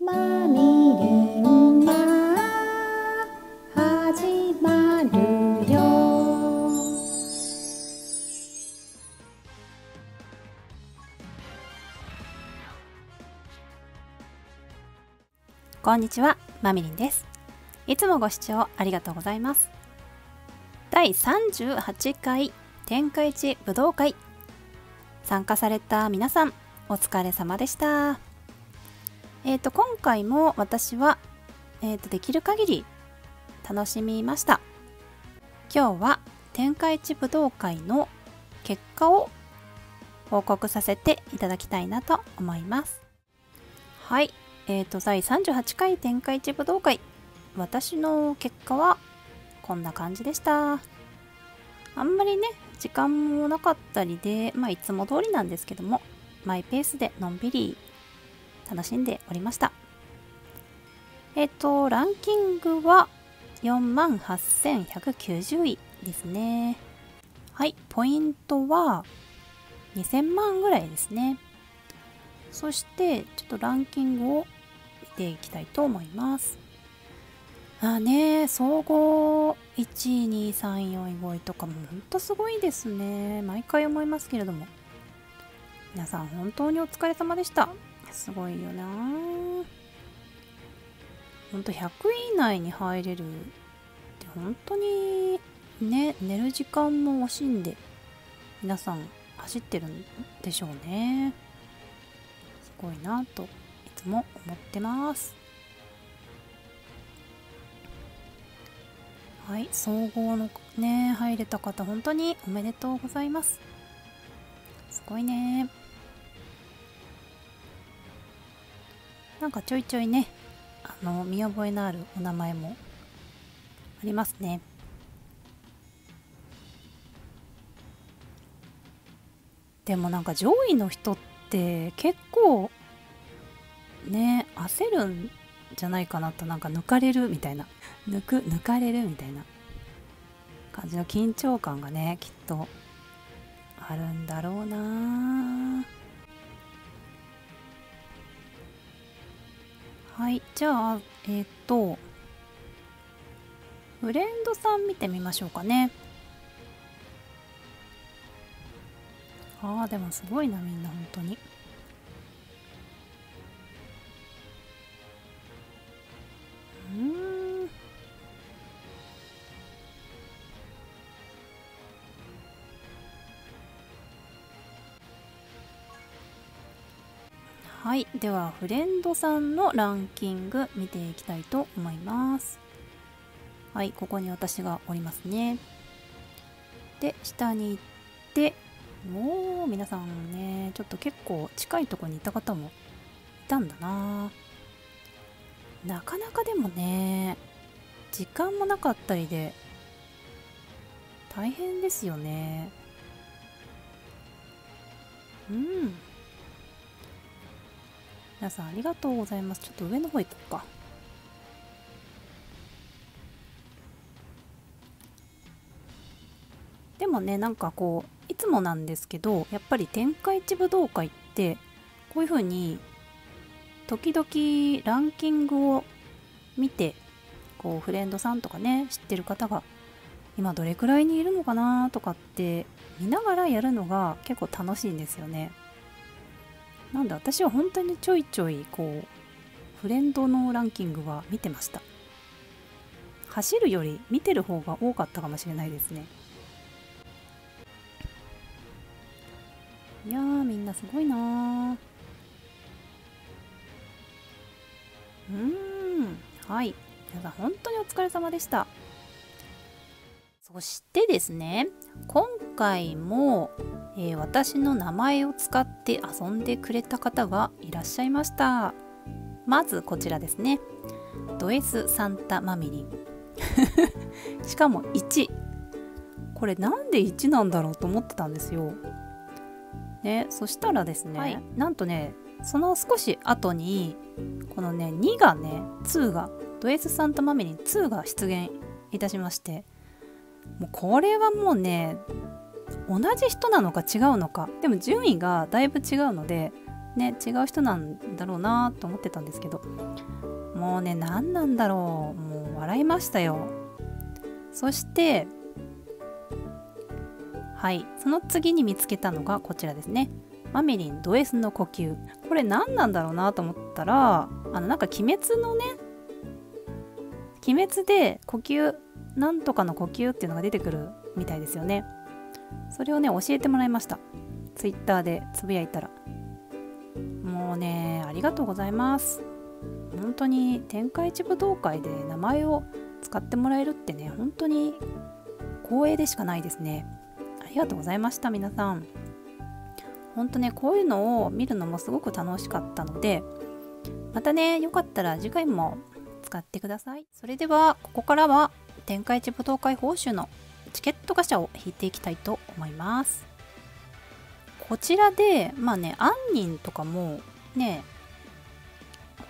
マミリンが始まるよこんにちは、まみりんです。いつもご視聴ありがとうございます。第38回天下一武道会参加された皆さんお疲れ様でした。えっ、と今回も私はえっ、とできる限り楽しみました。今日は天下一武道会の結果を報告させていただきたいなと思います。はい、えー、と第38回天下一武道会私の結果はこんな感じでしたあんまりね時間もなかったりでまあいつも通りなんですけどもマイペースでのんびり楽しんでおりましたえっ、とランキングは48,190位ですねはいポイントは2000万ぐらいですねそしてちょっとランキングを見ていきたいと思います。あーね総合1位、2位、3位、4位、5位とかも本当すごいですね。毎回思いますけれども。皆さん本当にお疲れ様でした。すごいよな。本当100位以内に入れるって本当にね、寝る時間も惜しんで皆さん走ってるんでしょうね。すごいなといつも思ってます。はい総合のね入れた方本当におめでとうございます。すごいね。なんかちょいちょいねあの見覚えのあるお名前もありますね。でもなんか上位の人って結構ね焦るんじゃないかなと。なんか抜かれるみたいな。抜く抜かれるみたいな。感じの緊張感がねきっとあるんだろうなはいじゃあえっ、とフレンドさん見てみましょうかね。あーでもすごいなみんな本当に。はいではフレンドさんのランキング見ていきたいと思います。はいここに私がおりますね。で下に行っておー皆さんねちょっと結構近いとこにいた方もいたんだな。なかなかでもね時間もなかったりで大変ですよね。うん。皆さんありがとうございます。ちょっと上の方行こうか。でもねなんかこういつもなんですけどやっぱり天下一武道会ってこういう風に時々ランキングを見てこうフレンドさんとかね知ってる方が今どれくらいにいるのかなとかって見ながらやるのが結構楽しいんですよね。なんで私は本当にちょいちょいこうフレンドのランキングは見てました。走るより見てる方が多かったかもしれないですね。いやみんなすごいなうん。はい。皆さん本当にお疲れ様でした。そしてですね今回も、えー私の名前を使って遊んでくれた方がいらっしゃいました。まずこちらですね。ド S サンタマミリン。しかも1これなんで1なんだろうと思ってたんですよ。ねそしたらですね、はい。なんとねその少し後にこのね2がね2がド S サンタマミリン2が出現いたしまして。もうこれはもうね同じ人なのか違うのか。でも順位がだいぶ違うのでね違う人なんだろうなと思ってたんですけど。もうね何なんだろう。もう笑いましたよ。そしてはい。その次に見つけたのがこちらですね。マミリンド S の呼吸。これ何なんだろうなと思ったらあのなんか鬼滅のね鬼滅で呼吸なんとかの呼吸っていうのが出てくるみたいですよね。それをね教えてもらいました。ツイッターでつぶやいたら。もうねありがとうございます。本当に天下一武道会で名前を使ってもらえるってね本当に光栄でしかないですね。ありがとうございました皆さん。本当ねこういうのを見るのもすごく楽しかったのでまたねよかったら次回も使ってください。それではここからは天下一武道会報酬のチケットガチャを引いていきたいと思います。こちらでまあね杏仁とかもね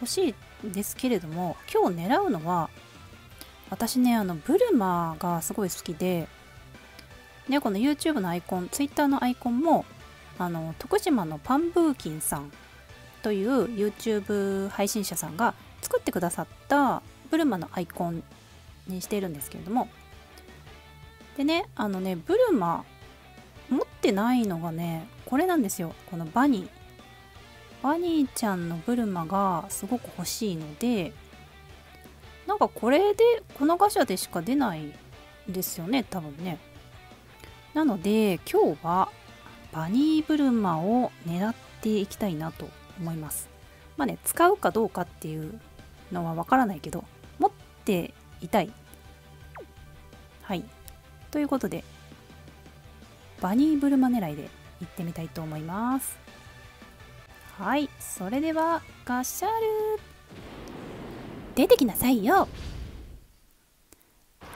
欲しいですけれども今日狙うのは私ねあのブルマがすごい好きでねこの YouTube のアイコン Twitter のアイコンもあの徳島のパンブーキンさんという YouTube 配信者さんが作ってくださったブルマのアイコンにしているんですけれどもでねあのねブルマ持ってないのがねこれなんですよ。このバニー。バニーちゃんのブルマがすごく欲しいのでなんかこれでこのガシャでしか出ないんですよね多分ね。なので今日はバニーブルマを狙っていきたいなと思います。まあね使うかどうかっていうのはわからないけど持っていたい。はい。ということでバニーブルマ狙いで行ってみたいと思います。はいそれではガッシャル。出てきなさいよ。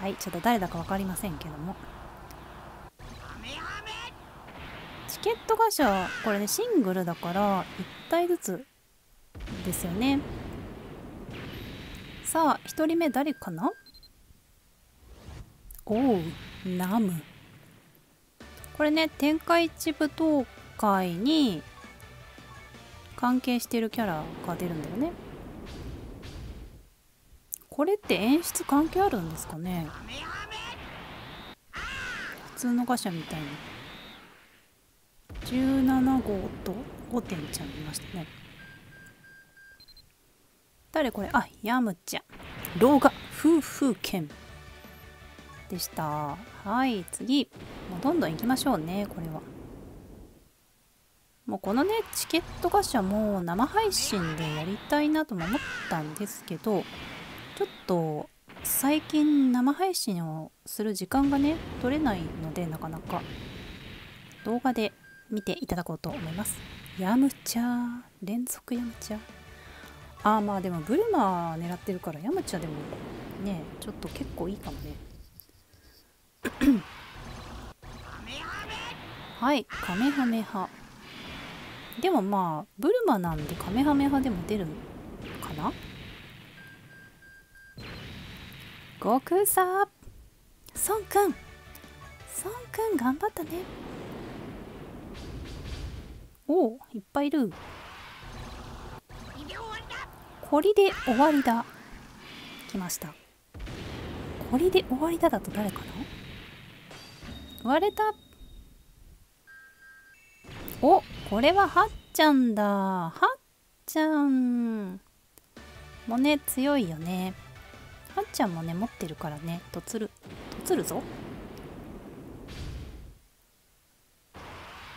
はいちょっと誰だか分かりませんけども。チケットガシャこれねシングルだから1体ずつですよね。さあ1人目誰かな？おうナム。これね天下一武道会に関係してるキャラが出るんだよね。これって演出関係あるんですかね？普通のガシャみたいに。17号と5点ちゃんいましたね。誰これ？あヤムちゃん。老画。夫婦剣でした。はい次。もうどんどん行きましょうねこれは。もうこのねチケットガシャも生配信でやりたいなとも思ったんですけどちょっと最近生配信をする時間がね取れないのでなかなか。動画で見ていただこうと思います。ヤムチャ連続ヤムチャあーまあでもブルマ狙ってるからヤムチャでもねちょっと結構いいかもね。はいカメハメハ。でもまあブルマなんでカメハメハでも出るかな？悟空さソンくん。ソンくん頑張ったね。おおいっぱいいる。こりで終わりだ。来ました。こりで終わりだだと誰かな？割れた。おこれははっちゃんだ。はっちゃん。もね強いよね。はっちゃんもね持ってるからね。とつるとつるぞ。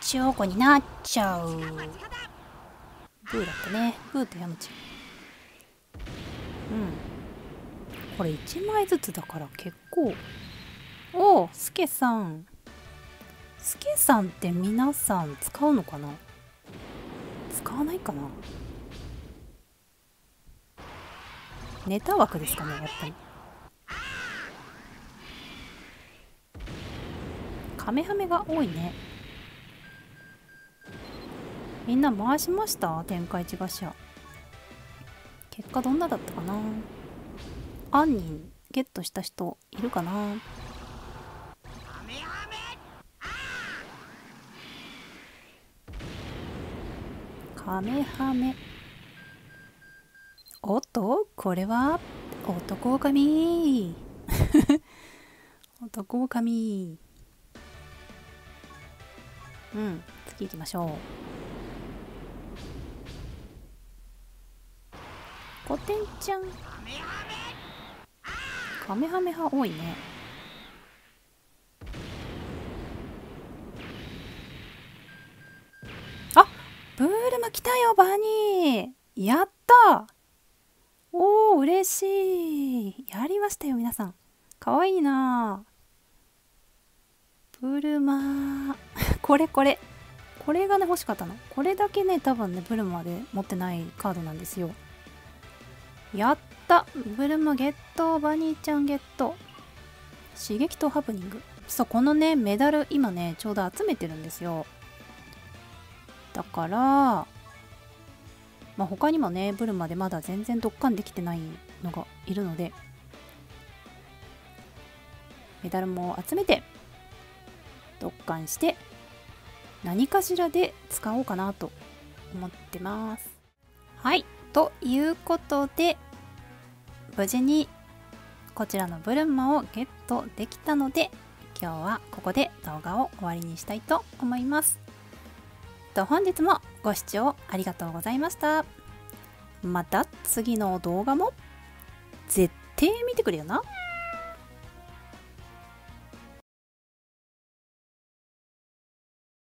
証拠になっちゃう。ブーだったね。ブーとヤムちゃんうん。これ1枚ずつだから結構。おおスケさん。スケさんって皆さん使うのかな？使わないかな？ネタ枠ですかねやっぱり。カメハメが多いね。みんな回しました？天下一頭結果どんなだったかな？杏仁ゲットした人いるかな？カカメハメ。おっとこれは男狼。男狼。うん次行きましょう。コテンちゃん。カメハメ。ハ多いね。来たよバニー。やった。おー嬉しい。やりましたよ皆さん。かわいいな。ブルマ。これこれ。これがね欲しかったの。これだけね多分ねブルマで持ってないカードなんですよ。やった。ブルマゲットバニーちゃんゲット。刺激とハプニング。そうこのねメダル今ねちょうど集めてるんですよ。だからまあ他にもねブルマでまだ全然ドッカンできてないのがいるのでメダルも集めてドッカンして何かしらで使おうかなと思ってます。はいということで無事にこちらのブルマをゲットできたので今日はここで動画を終わりにしたいと思います。と本日もご視聴ありがとうございました。また次の動画も絶対見てくれよな。